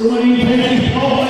Twenty minutes.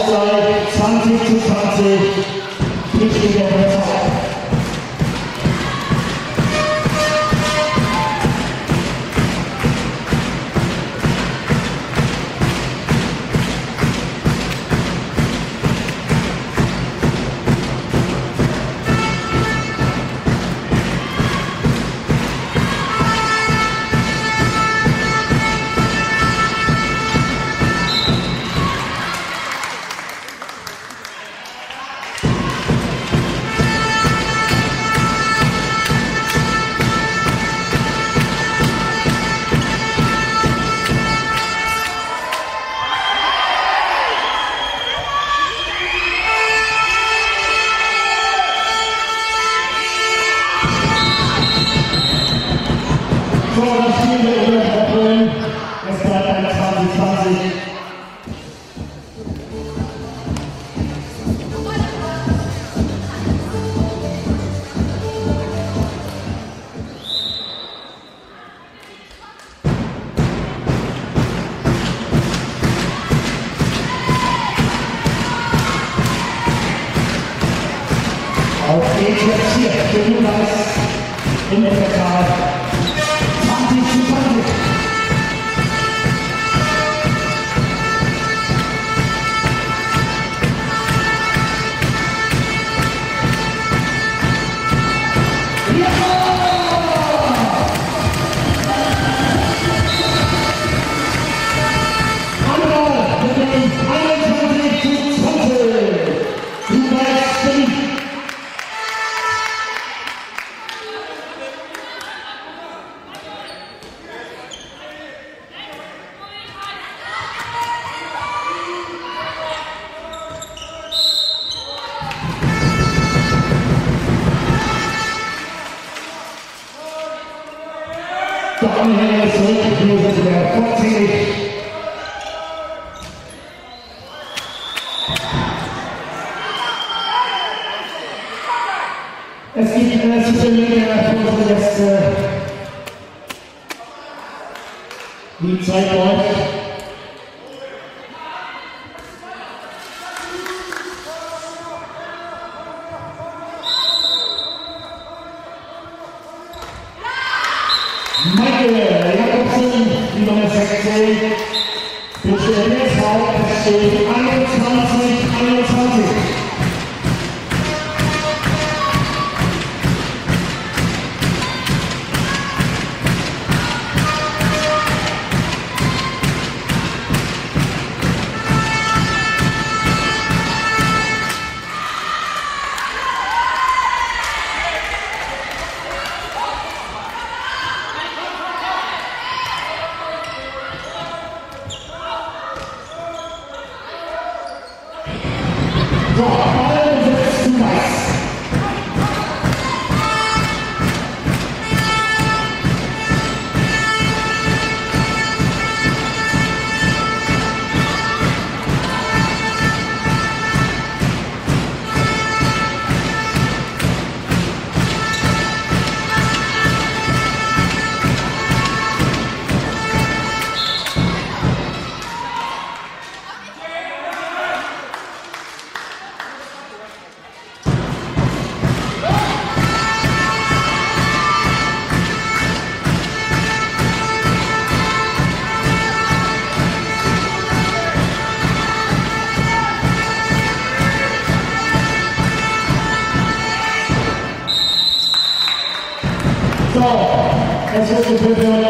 Ausgleich 20 zu 20. Wichtiger Verzeichnis. So, Auf geht's jetzt hier. Der Hinweis in der Daniel ist zurückgeknuselt, der vorzieht. Es gibt eine für unsere Gäste. Die Zeit läuft. Auf, es steht Ausdruck und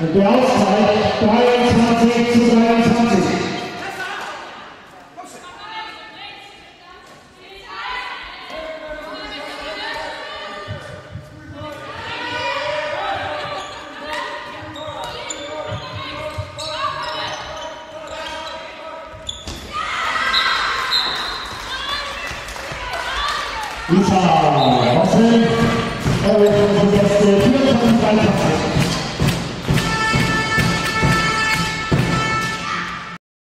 Und der Auszeit 23 zu 23. Lisa Hossel, er wird unsere beste 24 23.